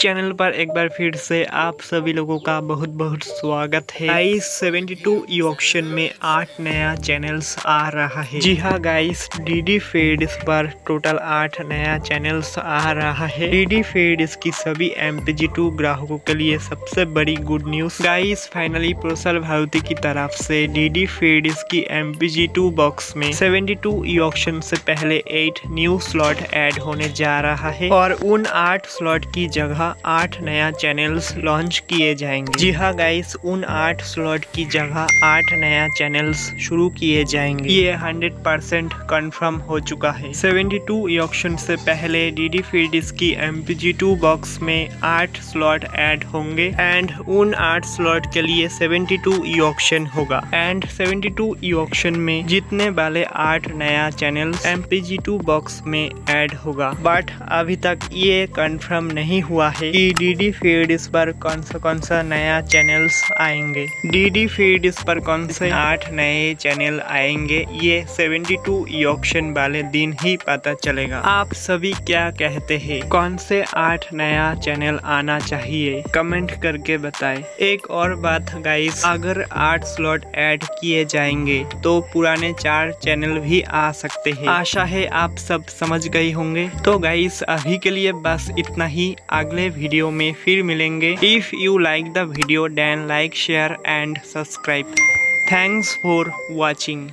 Channel पर एक बार फिर से आप सभी लोगों का बहुत बहुत स्वागत है। गाइस 72 ई ऑप्शन में आठ नया चैनल्स आ रहा है। जी हाँ गाइस डीडी फेड पर टोटल आठ नया चैनल्स आ रहा है। डीडी फेड की सभी एम टू ग्राहकों के लिए सबसे बड़ी good news guys finally Prasar Bharati की तरफ़ से डीडी फेड की एम टू बॉक्स में 72 ई ऑप्शन से पहले एट न्यू स्लॉट एड होने जा रहा है। और उन आठ स्लॉट की जगह आठ नया चैनल्स लॉन्च किए जाएँगे। जी हाँ गाइस उन आठ स्लॉट की जगह आठ नया चैनल्स शुरू किए जाएँगे। ये हंड्रेड परसेंट कन्फर्म हो चुका है। 72 ई ऑप्शन से पहले डी डी फीडिस की एम पी टू बॉक्स में आठ स्लॉट ऐड होंगे एंड उन आठ स्लॉट के लिए 72 ई ऑप्शन होगा। एंड 72 ई ऑप्शन में जीतने वाले आठ नया चैनल एम टू बॉक्स में ऐड होगा। बट अभी तक ये कंफर्म नहीं हुआ है कि डीडी फ़ीड इस पर कौन सा कौन सा नया चैनल्स आएँगे? डीडी फ़ीड इस पर कौन से आठ नए चैनल आएँगे? ये 72 ई ऑप्शन वाले दिन ही पता चलेगा। आप सभी क्या कहते हैं? कौन से आठ नया चैनल आना चाहिए? कमेंट करके बताएँ। एक और बात गाइस अगर आठ स्लॉट ऐड किए जाएँगे तो पुराने चार चैनल भी आ सकते हैं। आशा है आप सब समझ गए होंगे। तो गाइस अभी के लिए बस इतना ही। अगले वीडियो में फिर मिलेंगे। If you like the video then like share and subscribe thanks for watching